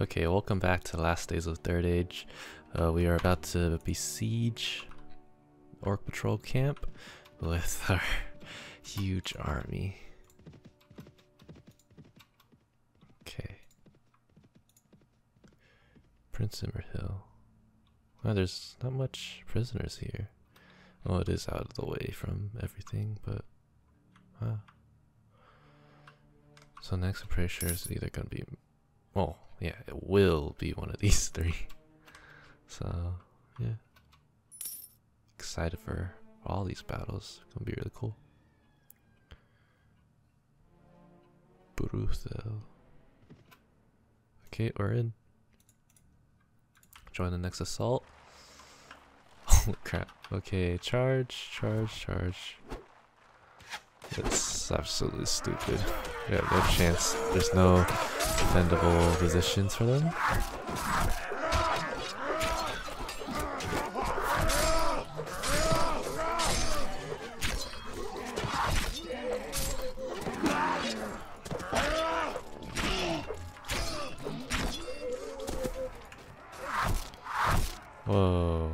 Okay, welcome back to Last Days of Third Age. Uh, we are about to besiege Orc Patrol Camp with our huge army. Okay. Prince Hill. Wow, there's not much prisoners here. Well, it is out of the way from everything, but wow. So next, I'm pretty sure is either gonna be, well, yeah, it will be one of these three. So yeah, excited for all these battles. Gonna be really cool. Bruthel. Okay, we're in. Join the next assault. Holy crap. Okay, charge, charge, charge. It's absolutely stupid. Yeah, no chance. There's no defendable positions for them. Whoa.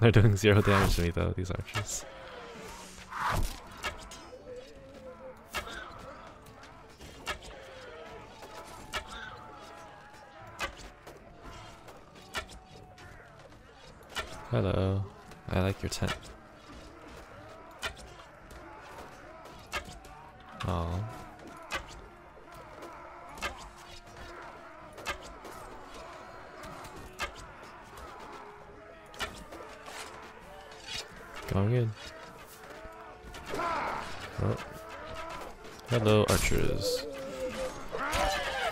They're doing zero damage to me though, these archers. Hello. I like your tent. Oh. Going in. Oh. Hello, archers.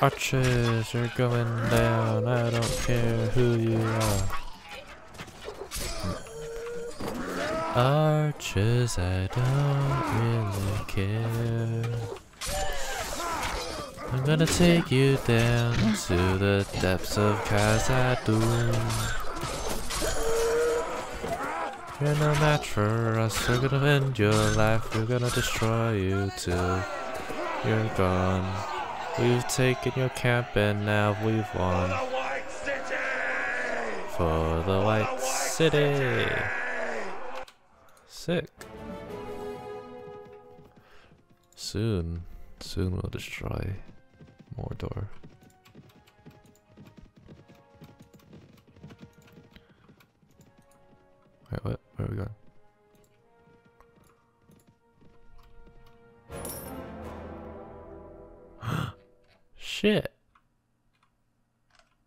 Archers, you're going down. I don't care who you are. Archers, I don't really care. I'm gonna take you down to the depths of Khazad-dûm. You're no match for us, we're gonna end your life, we're gonna destroy you till you're gone. We've taken your camp and now we've won. For the White City! Sick. Soon, soon we'll destroy Mordor. Wait, what? Where are we going? Shit.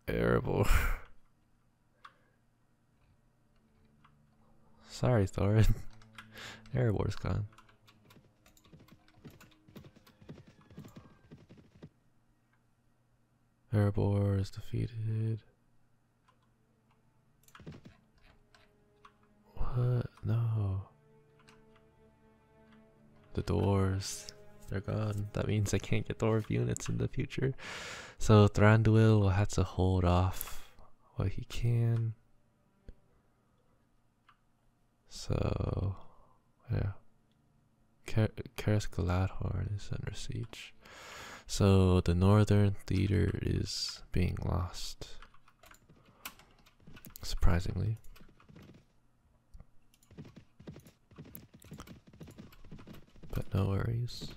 Terrible. Sorry, Thorin. Erebor's gone. Erebor is defeated. What? No. The doors. They're gone. That means I can't get Dwarf units in the future. So Thranduil will have to hold off what he can. So, yeah. Galadhorn is under siege. So the northern theater is being lost. Surprisingly. But no worries.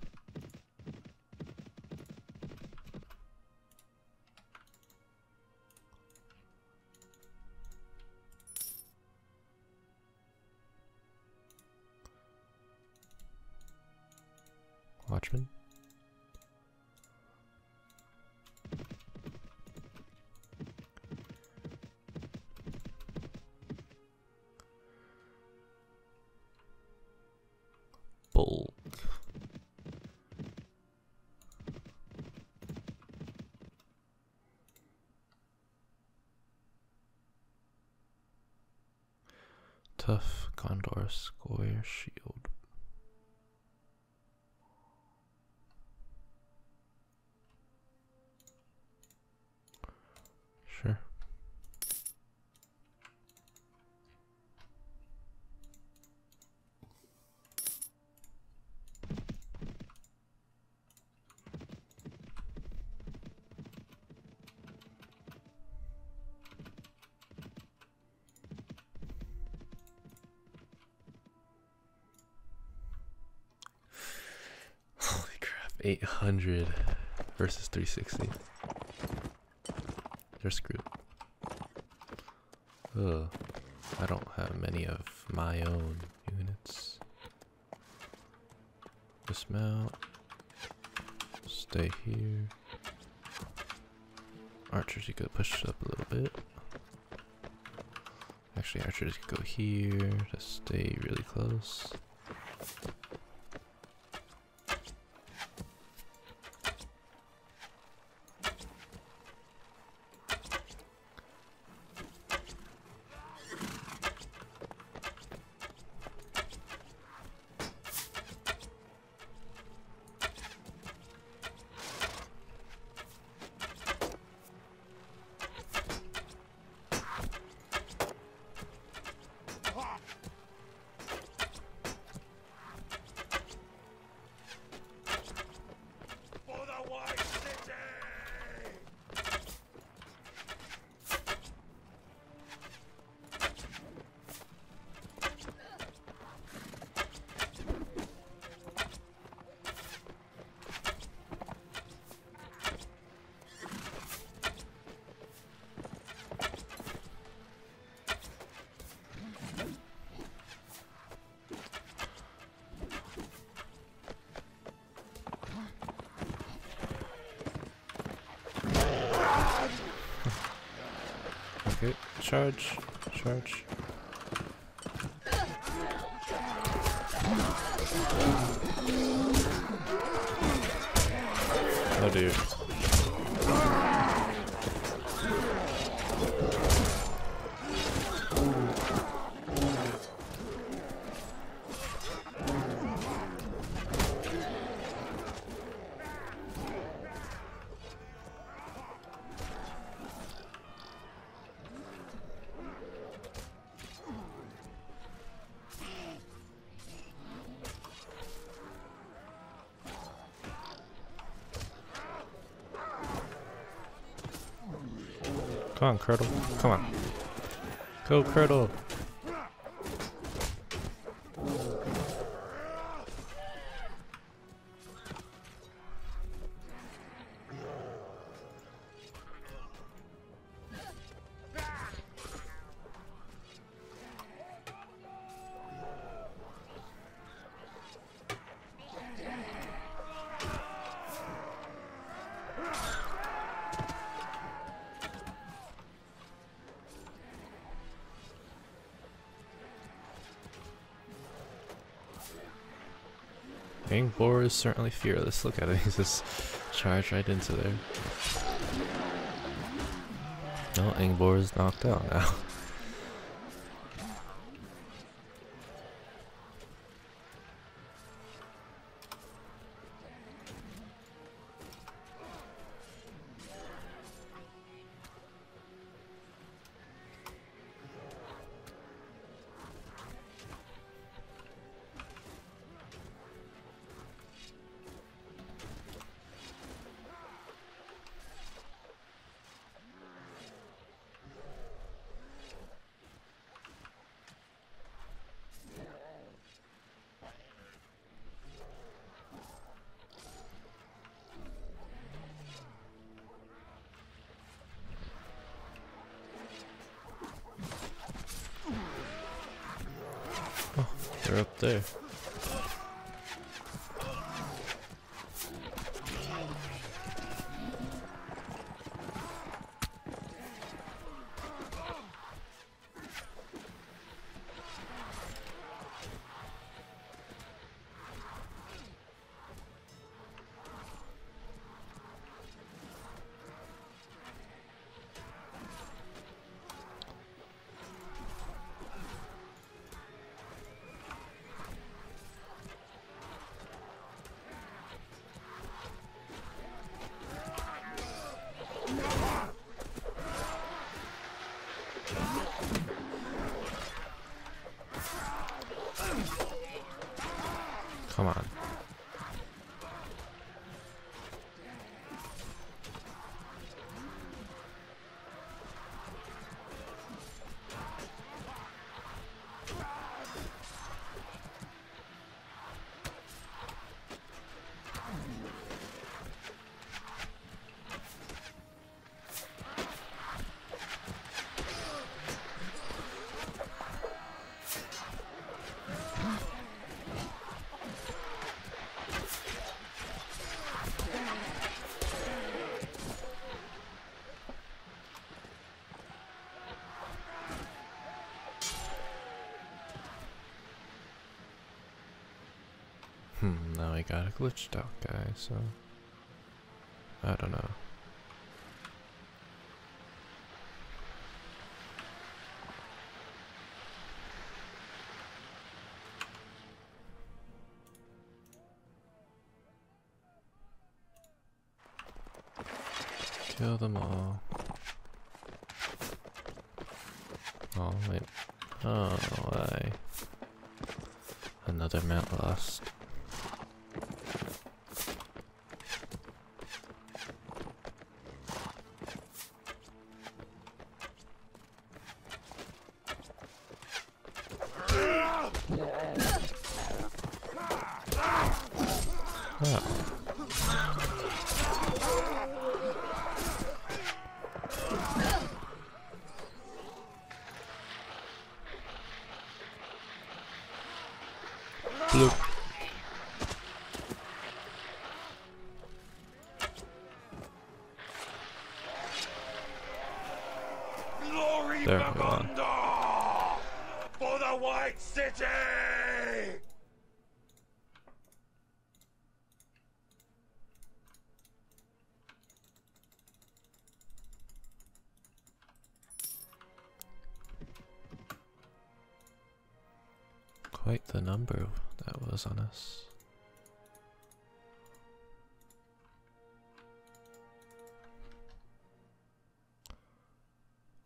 Tough Gondor square shield. 800 versus 360. They're screwed. Ugh. I don't have many of my own units. Dismount. Stay here. Archers, you could push up a little bit. Actually, archers could go here to stay really close. Charge, charge. Oh dear. Come on, Curdle. Come on. Go, Curdle. Angbor is certainly fearless. Look at it. He's just charged right into there. No, Angbor is knocked out now. They're up there. Come on. Now we got a glitched out guy, so I don't know. Kill them all. Oh wait. Oh why? Another mount lost. There we go. For the White City! Was on us.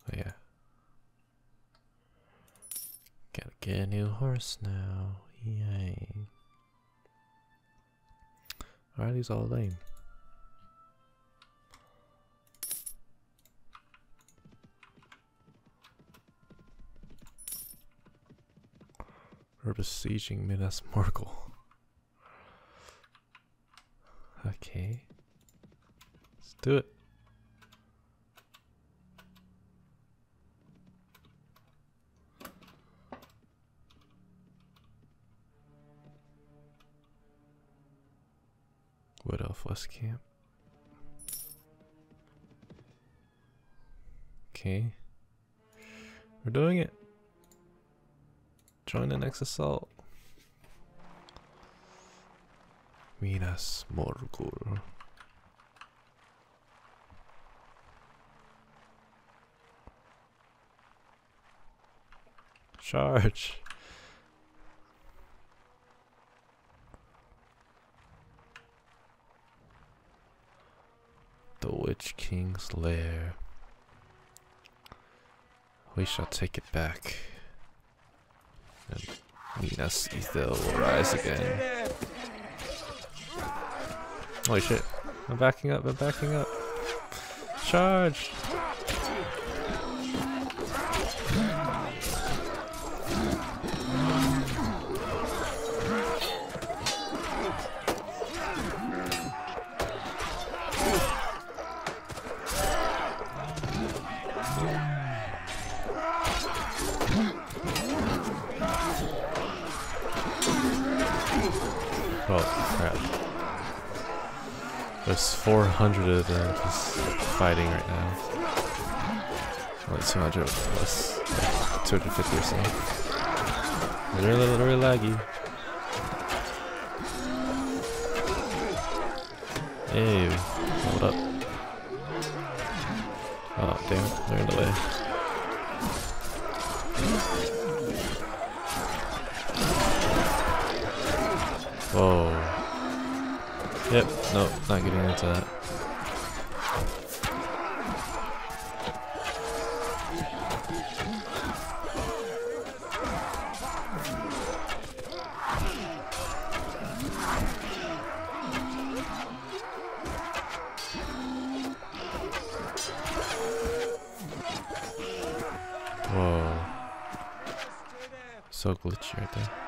Oh yeah. Gotta get a new horse now. Yay. Why are these all lame? We're besieging Minas Morgul. Okay. Let's do it. Wood Elf West Camp. Okay. We're doing it. Join the next assault. Minas Morgul. Charge. The Witch King's lair. We shall take it back. And Minas Ithil will rise again. Holy shit. I'm backing up, I'm backing up. Charge! Oh crap. There's 400 of them just fighting right now. Only 200 plus 250 or so. They're a little really laggy. Hey, hold up. Oh damn they're in the way. Whoa. Yep, nope, not getting into that. So glitchy right there.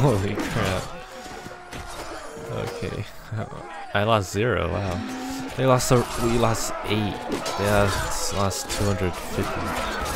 Holy crap. Okay. I lost zero, wow. They lost, a, we lost eight. They lost, lost 250.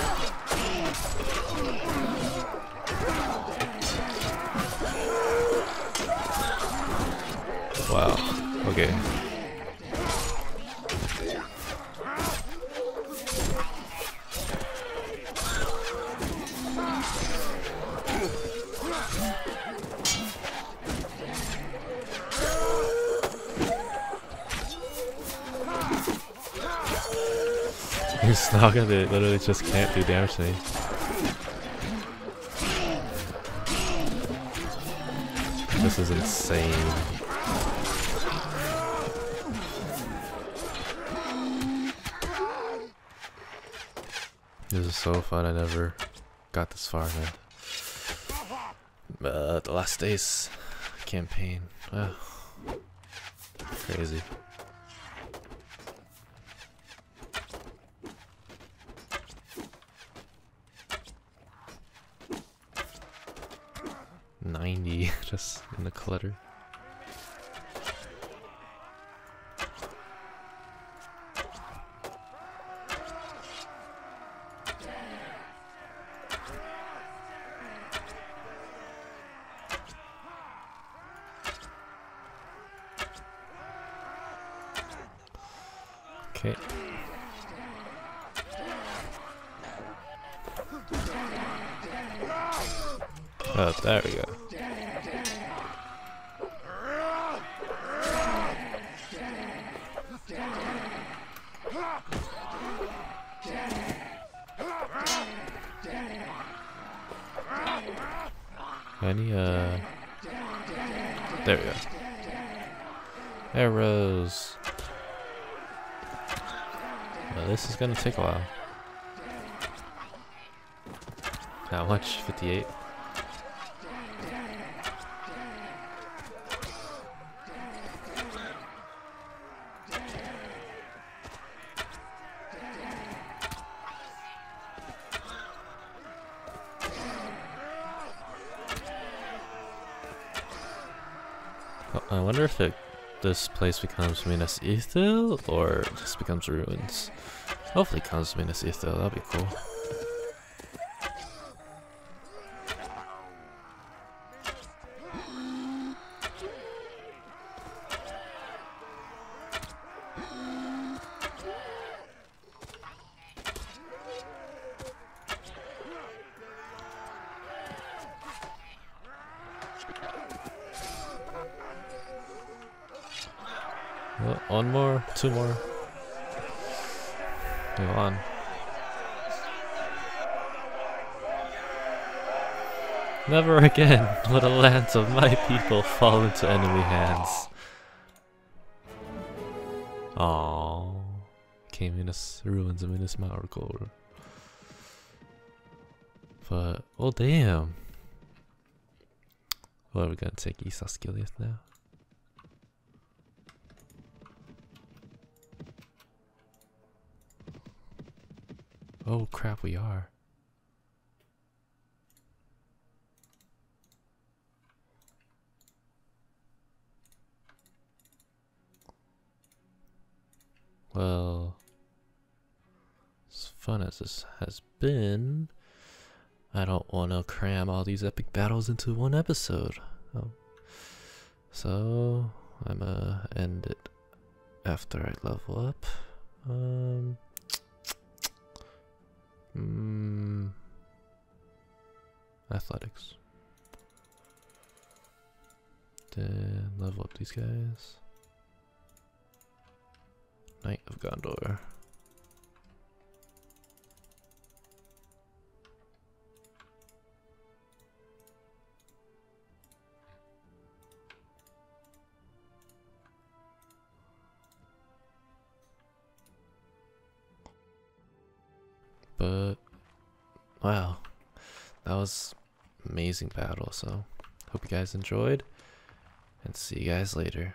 Naga they literally just can't do damage to me. This is insane. This is so fun, I never got this far, man. Uh, the last days campaign. Crazy. Ninety just in the clutter. Okay. Oh, there we go. Any, uh... There we go. Arrows. Well, this is gonna take a while. How much? 58? Oh, I wonder if it, this place becomes Minas Ithil or just becomes ruins. Hopefully it becomes Minas Ithil, that'd be cool. One more, two more. Go on. Never again will the lands of my people fall into enemy hands. Aww. Came in as ruins of Minas Morgul. But, oh damn. Well, we're gonna take Isas Gileath now. Oh crap, we are. Well, as fun as this has been, I don't want to cram all these epic battles into one episode. Oh. So, I'm gonna end it after I level up. Um, Mm, athletics. Then level up these guys. Knight of Gondor. Wow, that was amazing battle. So hope you guys enjoyed, and see you guys later.